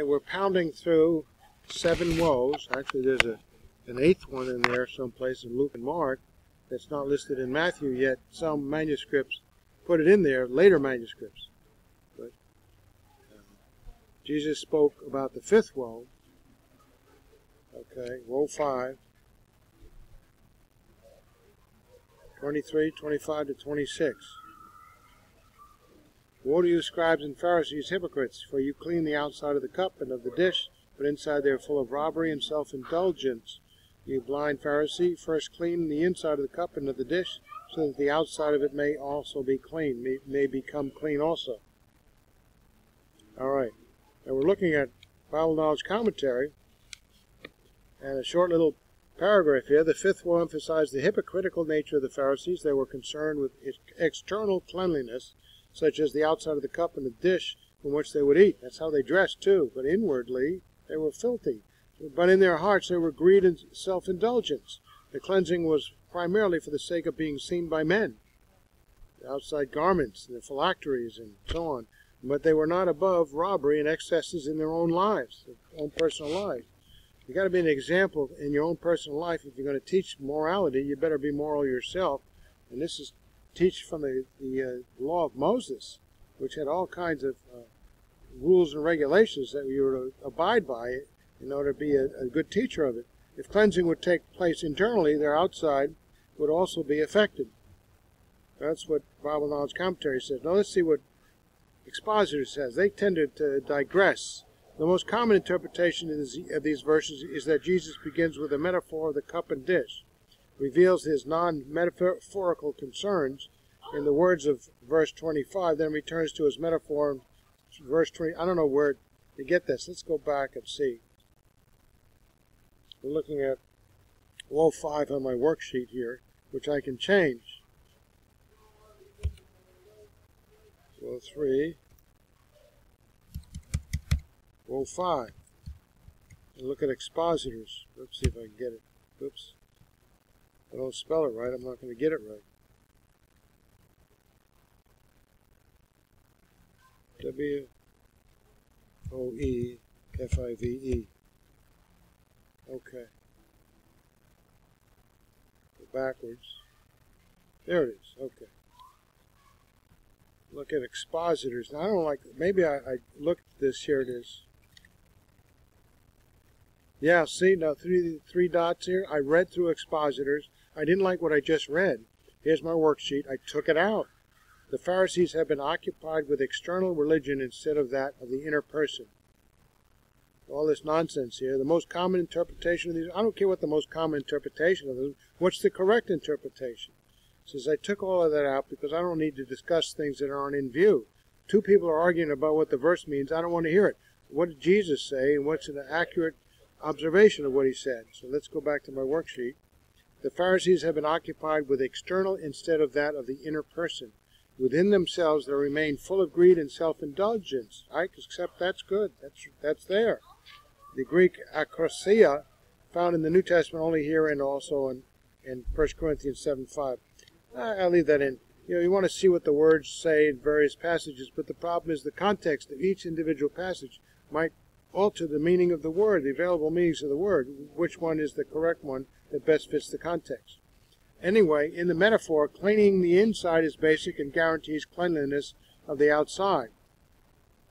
Anyway, we're pounding through seven woes. Actually, there's a an eighth one in there someplace in Luke and Mark that's not listed in Matthew yet. Some manuscripts put it in there, later manuscripts. But uh, Jesus spoke about the fifth woe. Okay, woe 5. 23, 25 to 26. Woe to you, scribes and Pharisees, hypocrites, for you clean the outside of the cup and of the dish, but inside they are full of robbery and self indulgence. You blind Pharisee, first clean the inside of the cup and of the dish, so that the outside of it may also be clean, may, may become clean also. All right. Now we're looking at Bible Knowledge Commentary, and a short little paragraph here. The fifth will emphasize the hypocritical nature of the Pharisees. They were concerned with external cleanliness such as the outside of the cup and the dish from which they would eat. That's how they dressed too, but inwardly they were filthy. But in their hearts they were greed and self indulgence. The cleansing was primarily for the sake of being seen by men. The outside garments, the phylacteries, and so on. But they were not above robbery and excesses in their own lives, their own personal lives. You've got to be an example in your own personal life. If you're going to teach morality, you better be moral yourself. And this is teach from the, the uh, law of Moses, which had all kinds of uh, rules and regulations that you were to abide by in order to be a, a, good teacher of it. If cleansing would take place internally, their outside would also be affected. That's what Bible Knowledge Commentary says. Now let's see what Expositor says. They tended to digress. The most common interpretation of these verses is that Jesus begins with a metaphor of the cup and dish reveals his non metaphorical concerns in the words of verse 25, then returns to his metaphor in verse 20. I don't know where to get this. Let's go back and see. We're looking at row 5 on my worksheet here, which I can change. Row 3. row 5. And look at expositors. Let's see if I can get it. Oops. Don't spell it right, I'm not going to get it right. W O E F I V E. Okay. Go backwards. There it is. Okay. Look at expositors. Now, I don't like. Maybe I, I looked at this. Here it is. Yeah. See now three three dots here. I read through expositors. I didn't like what I just read. Here's my worksheet. I took it out. The Pharisees have been occupied with external religion instead of that of the inner person. All this nonsense here. The most common interpretation of these, I don't care what the most common interpretation of them, what's the correct interpretation? Says I took all of that out because I don't need to discuss things that aren't in view. Two people are arguing about what the verse means. I don't want to hear it. What did Jesus say and what's an accurate observation of what he said? So let's go back to my worksheet. The Pharisees have been occupied with external instead of that of the inner person. Within themselves, they remain full of greed and self-indulgence. I accept that's good. That's that's there. The Greek akrasia, found in the New Testament only here and also in in 1 Corinthians 7 5. I'll leave that in. You know, you want to see what the words say in various passages, but the problem is the context of each individual passage might alter the meaning of the word, the available meanings of the word. Which one is the correct one that best fits the context. Anyway, in the metaphor, cleaning the inside is basic and guarantees cleanliness of the outside.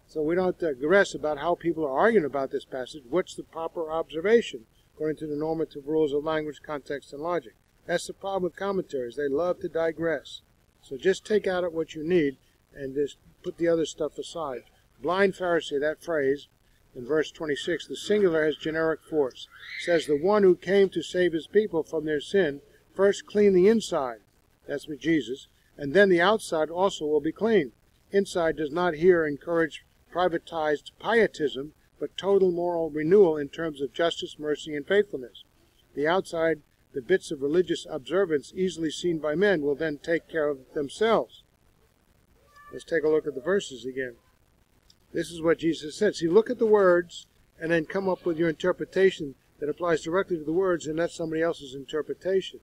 So we don't digress about how people are arguing about this passage. What's the proper observation according to the normative rules of language, context, and logic? That's the problem with commentaries. They love to digress. So just take out what you need and just put the other stuff aside. Blind Pharisee, that phrase, in verse 26, the singular has generic force. It says, The one who came to save his people from their sin first cleaned the inside. That's with Jesus. And then the outside also will be clean. Inside does not here encourage privatized pietism, but total moral renewal in terms of justice, mercy, and faithfulness. The outside, the bits of religious observance easily seen by men, will then take care of themselves. Let's take a look at the verses again. This is what Jesus said. See, look at the words and then come up with your interpretation that applies directly to the words and not somebody else's interpretation.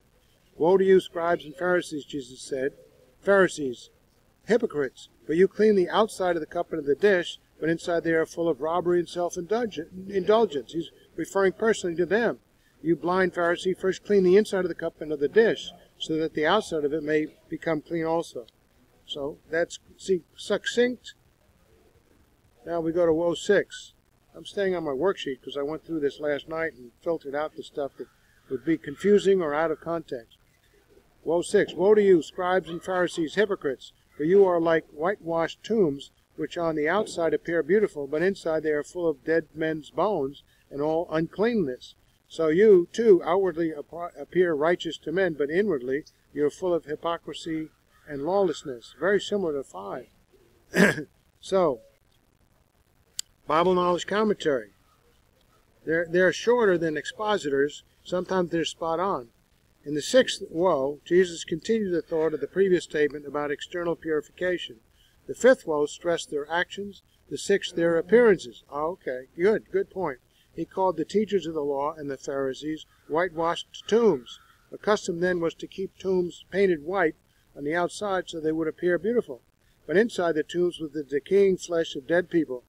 Woe to you, scribes and Pharisees, Jesus said. Pharisees, hypocrites, for you clean the outside of the cup and of the dish, but inside they are full of robbery and self-indulgence. He's referring personally to them. You blind Pharisee, first clean the inside of the cup and of the dish, so that the outside of it may become clean also. So that's see succinct. Now we go to woe six. I'm staying on my worksheet because I went through this last night and filtered out the stuff that would be confusing or out of context. Woe 6. Woe to you, scribes and Pharisees, hypocrites, for you are like whitewashed tombs, which on the outside appear beautiful, but inside they are full of dead men's bones and all uncleanness. So you, too, outwardly appear righteous to men, but inwardly you are full of hypocrisy and lawlessness. Very similar to 5. so, Bible Knowledge Commentary. They're, they're shorter than expositors. Sometimes they're spot on. In the sixth woe, Jesus continued the thought of the previous statement about external purification. The fifth woe stressed their actions, the sixth their appearances. Oh, okay, good, good point. He called the teachers of the law and the Pharisees whitewashed tombs. The custom then was to keep tombs painted white on the outside so they would appear beautiful, but inside the tombs was the decaying flesh of dead people.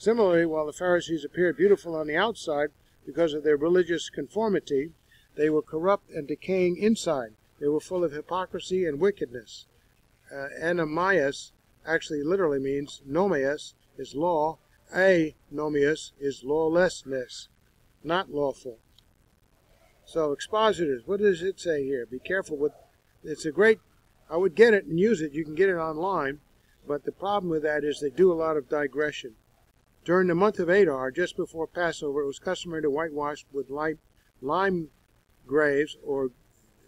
Similarly, while the Pharisees appeared beautiful on the outside because of their religious conformity, they were corrupt and decaying inside. They were full of hypocrisy and wickedness. Uh, anomias actually literally means nomias is law, a nomius is lawlessness, not lawful. So expositors, what does it say here? Be careful with. It's a great. I would get it and use it. You can get it online, but the problem with that is they do a lot of digression. During the month of Adar, just before Passover, it was customary to whitewash with lime, lime graves or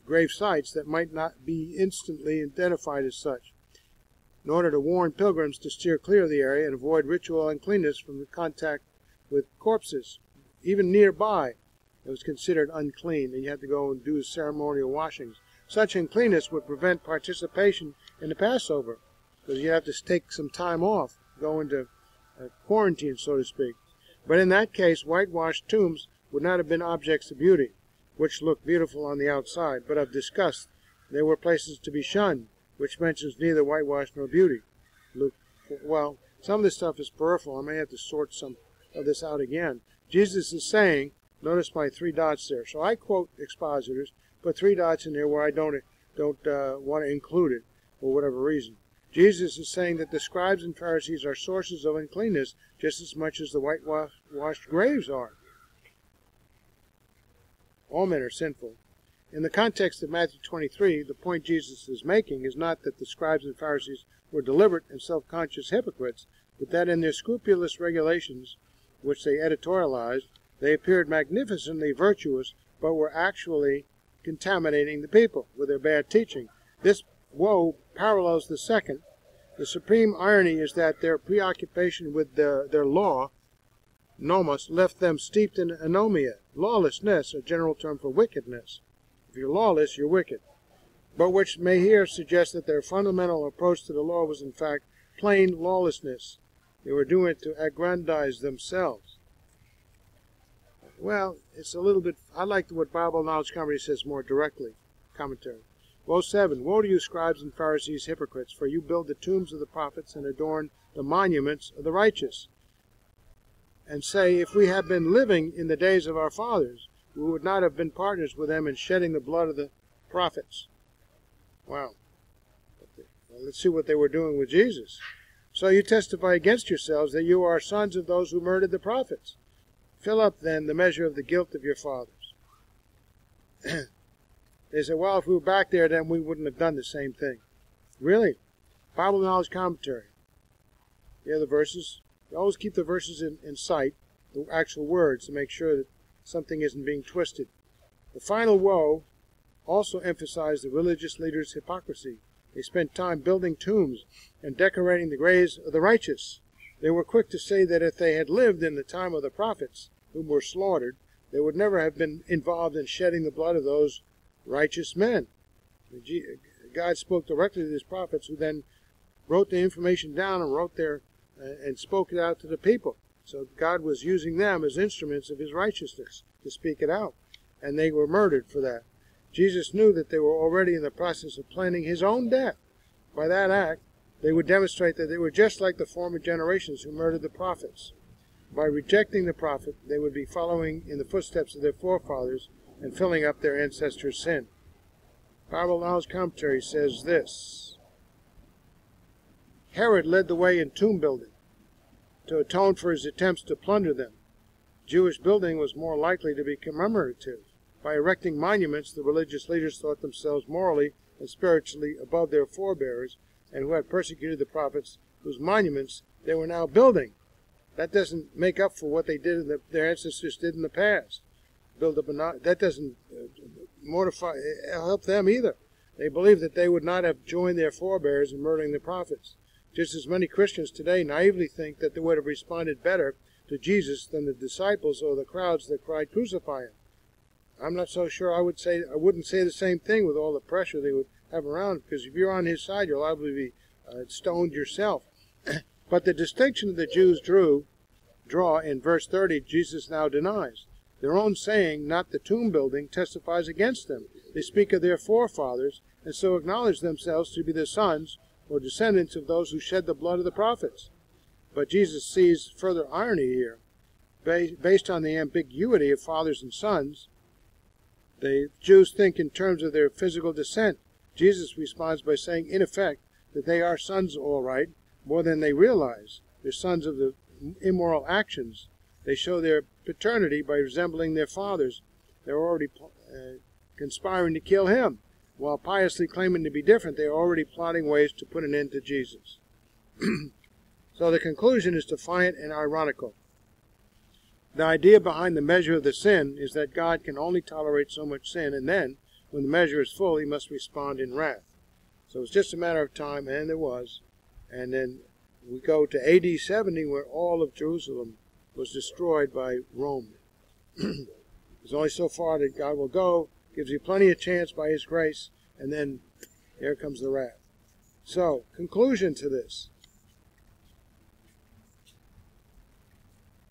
grave sites that might not be instantly identified as such, in order to warn pilgrims to steer clear of the area and avoid ritual uncleanness from the contact with corpses. Even nearby, it was considered unclean, and you had to go and do ceremonial washings. Such uncleanness would prevent participation in the Passover, because you have to take some time off, go into quarantine, so to speak. But in that case, whitewashed tombs would not have been objects of beauty which looked beautiful on the outside, but of disgust. They were places to be shunned, which mentions neither whitewash nor beauty. Luke, well, some of this stuff is peripheral. I may have to sort some of this out again. Jesus is saying, notice my three dots there. So I quote expositors, put three dots in there where I don't don't uh, want to include it for whatever reason. Jesus is saying that the scribes and Pharisees are sources of uncleanness just as much as the whitewashed graves are. All men are sinful. In the context of Matthew 23, the point Jesus is making is not that the scribes and Pharisees were deliberate and self conscious hypocrites, but that in their scrupulous regulations, which they editorialized, they appeared magnificently virtuous, but were actually contaminating the people with their bad teaching. This woe parallels the second. The supreme irony is that their preoccupation with their, their law nomos left them steeped in anomia, lawlessness, a general term for wickedness. If you're lawless, you're wicked. But which may here suggest that their fundamental approach to the law was in fact plain lawlessness. They were doing it to aggrandize themselves. Well, it's a little bit, I like what Bible Knowledge Commentary says more directly. Commentary. Woe 7. Woe to you, scribes and Pharisees, hypocrites, for you build the tombs of the prophets and adorn the monuments of the righteous and say, If we had been living in the days of our fathers, we would not have been partners with them in shedding the blood of the prophets. Wow. Well, let's see what they were doing with Jesus. So you testify against yourselves that you are sons of those who murdered the prophets. Fill up then the measure of the guilt of your fathers. they said, well, if we were back there, then we wouldn't have done the same thing. Really? Bible Knowledge Commentary. Yeah, the verses you always keep the verses in, in sight, the actual words, to make sure that something isn't being twisted. The final woe also emphasized the religious leaders' hypocrisy. They spent time building tombs and decorating the graves of the righteous. They were quick to say that if they had lived in the time of the prophets, whom were slaughtered, they would never have been involved in shedding the blood of those righteous men. God spoke directly to these prophets, who then wrote the information down and wrote their uh, and spoke it out to the people. So God was using them as instruments of his righteousness to speak it out. And they were murdered for that. Jesus knew that they were already in the process of planning his own death. By that act, they would demonstrate that they were just like the former generations who murdered the prophets. By rejecting the prophet, they would be following in the footsteps of their forefathers and filling up their ancestors' sin. Bible Knowledge Commentary says this Herod led the way in tomb building to atone for his attempts to plunder them. Jewish building was more likely to be commemorative. By erecting monuments, the religious leaders thought themselves morally and spiritually above their forebears and who had persecuted the prophets, whose monuments they were now building. That doesn't make up for what they did in the, their ancestors did in the past. Build up a that doesn't uh, mortify uh, help them either. They believe that they would not have joined their forebears in murdering the prophets. Just as many Christians today naively think that they would have responded better to Jesus than the disciples or the crowds that cried, "Crucify him." I'm not so sure. I would say I wouldn't say the same thing with all the pressure they would have around, because if you're on his side, you'll likely be uh, stoned yourself. but the distinction that the Jews drew, draw in verse 30, Jesus now denies. Their own saying, not the tomb building, testifies against them. They speak of their forefathers, and so acknowledge themselves to be the sons or descendants of those who shed the blood of the prophets. But Jesus sees further irony here. Based on the ambiguity of fathers and sons, the Jews think in terms of their physical descent, Jesus responds by saying, in effect, that they are sons all right, more than they realize. They're sons of the immoral actions. They show their paternity by resembling their fathers. They're already uh, conspiring to kill him. While piously claiming to be different, they are already plotting ways to put an end to Jesus. so the conclusion is defiant and ironical. The idea behind the measure of the sin is that God can only tolerate so much sin, and then, when the measure is full, he must respond in wrath. So it's just a matter of time, and it was. And then we go to AD 70, where all of Jerusalem was destroyed by Rome. There's only so far that God will go, gives you plenty of chance by his grace, and then there comes the wrath. So, conclusion to this.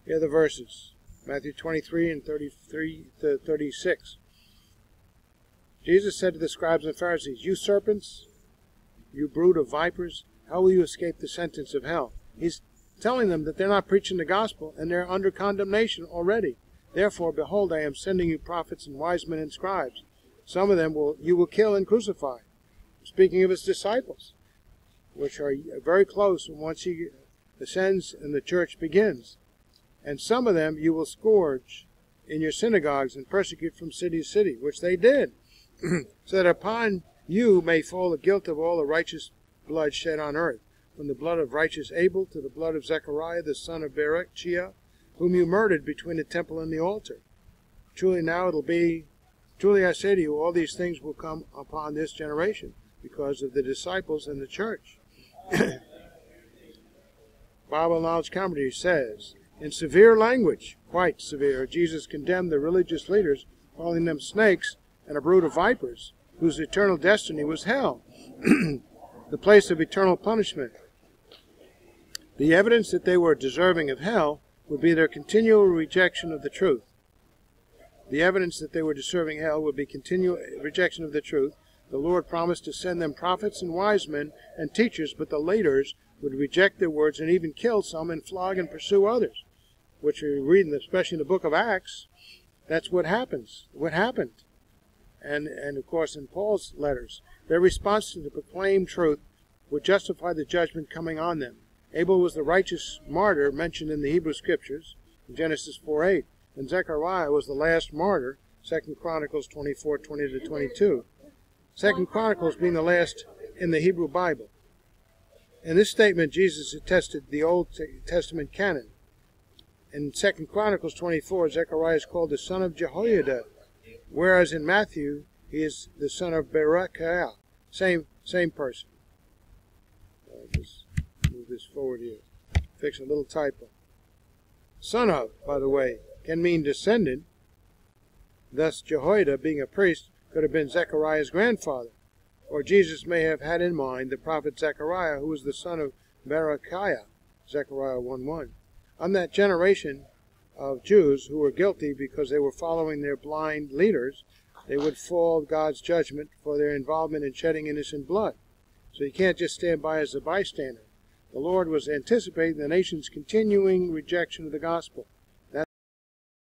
Here are the verses Matthew 23 and 33 to 36. Jesus said to the scribes and Pharisees, You serpents, you brood of vipers, how will you escape the sentence of hell? He's telling them that they're not preaching the gospel and they're under condemnation already. Therefore, behold, I am sending you prophets and wise men and scribes. Some of them will you will kill and crucify. Speaking of his disciples, which are very close once he ascends and the church begins. And some of them you will scourge in your synagogues and persecute from city to city, which they did. so that upon you may fall the guilt of all the righteous blood shed on earth, from the blood of righteous Abel to the blood of Zechariah the son of Berechiah, whom you murdered between the temple and the altar. Truly now it'll be, truly I say to you, all these things will come upon this generation because of the disciples and the church. Bible Knowledge Commentary says, in severe language, quite severe, Jesus condemned the religious leaders, calling them snakes and a brood of vipers, whose eternal destiny was hell, the place of eternal punishment. The evidence that they were deserving of hell would be their continual rejection of the truth. The evidence that they were deserving hell would be continual rejection of the truth. The Lord promised to send them prophets and wise men and teachers, but the leaders would reject their words and even kill some and flog and pursue others, which we read, in especially in the book of Acts. That's what happens. What happened and, and of course in Paul's letters. Their response to the proclaimed truth would justify the judgment coming on them. Abel was the righteous martyr mentioned in the Hebrew Scriptures, in Genesis 4:8, and Zechariah was the last martyr, 2 Chronicles 24:20 to 22. 2 Chronicles being the last in the Hebrew Bible. In this statement, Jesus attested the Old Testament canon. In 2 Chronicles 24, Zechariah is called the son of Jehoiada, whereas in Matthew he is the son of Berechiah. Same same person. Uh, Move this forward here. Fix a little typo. Son of, by the way, can mean descendant. Thus Jehoiada, being a priest, could have been Zechariah's grandfather. Or Jesus may have had in mind the prophet Zechariah, who was the son of Berechiah, Zechariah 1 1. On that generation, of Jews who were guilty because they were following their blind leaders, they would fall God's judgment for their involvement in shedding innocent blood. So you can't just stand by as a bystander. The Lord was anticipating the nation's continuing rejection of the gospel.